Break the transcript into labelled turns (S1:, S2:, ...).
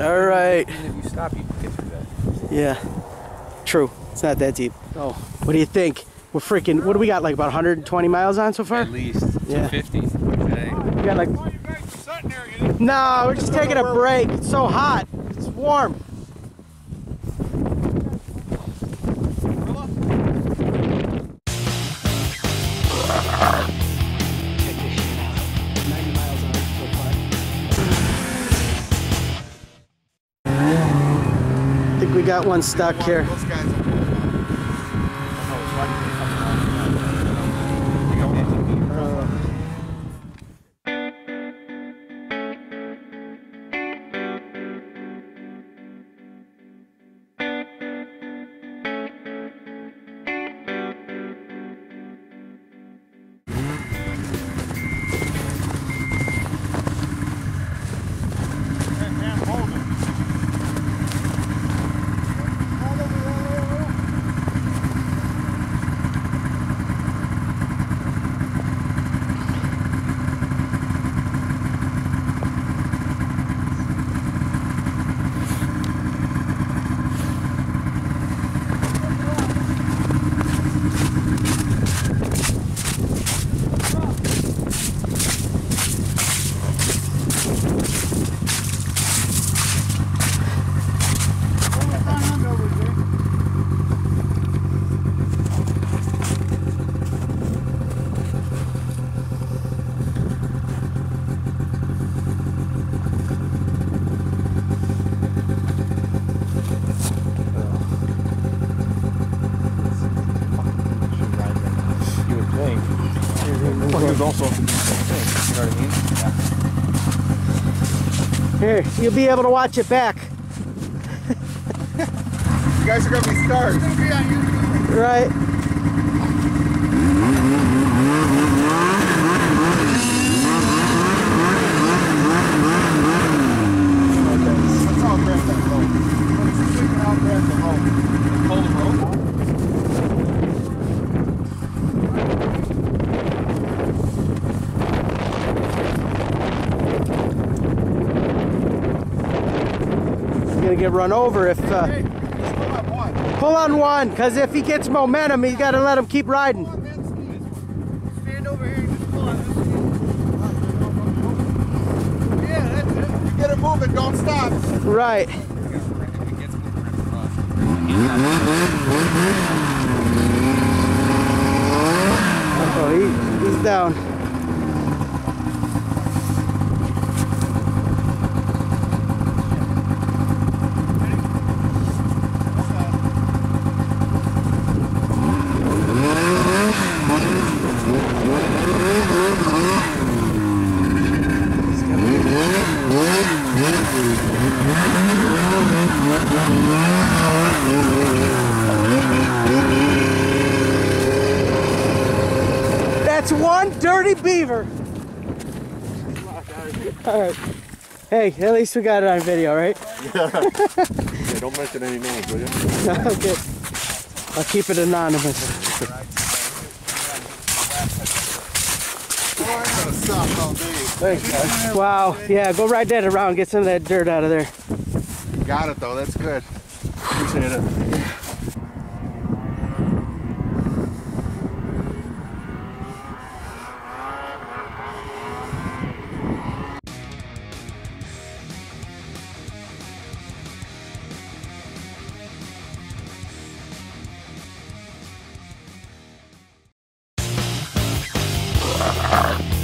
S1: All right.
S2: Even if you stop, you can get through that.
S1: Yeah. True. It's not that deep. Oh, what do you think? We're freaking. What do we got? Like about 120 miles on so far?
S2: At least
S1: Yeah.
S2: 250 today.
S1: We got like. No, we're just taking a break. It's so hot. It's warm. Think we got one stuck here.
S3: Those guys are
S2: You think. Well, he was also you know what I mean?
S1: Here, you'll be able to watch it back.
S3: You guys are gonna be stars.
S1: Right.
S3: Let's all grab that rope. Let's we can all grab the rope.
S2: Pull the rope.
S1: He's gonna get run over if. Uh,
S3: Hey, pull up one.
S1: pull on one, because if he gets momentum, he's got to let him keep riding.
S3: Stand over here and just pull on this. Yeah, that's it. You get it moving, don't stop.
S1: Right.
S2: If it gets moving, rip it off.
S1: Oh, he, he's down. That's one dirty beaver. All right. Hey, at least we got it on video, right?
S3: Yeah, don't mention any names, will you?
S1: okay. I'll keep it anonymous.
S3: Stop all day.
S1: Thanks, guys. Wow. Yeah, go ride that around. Get some of that dirt out of there.
S3: Got it though, that's good. Appreciate it. Bye.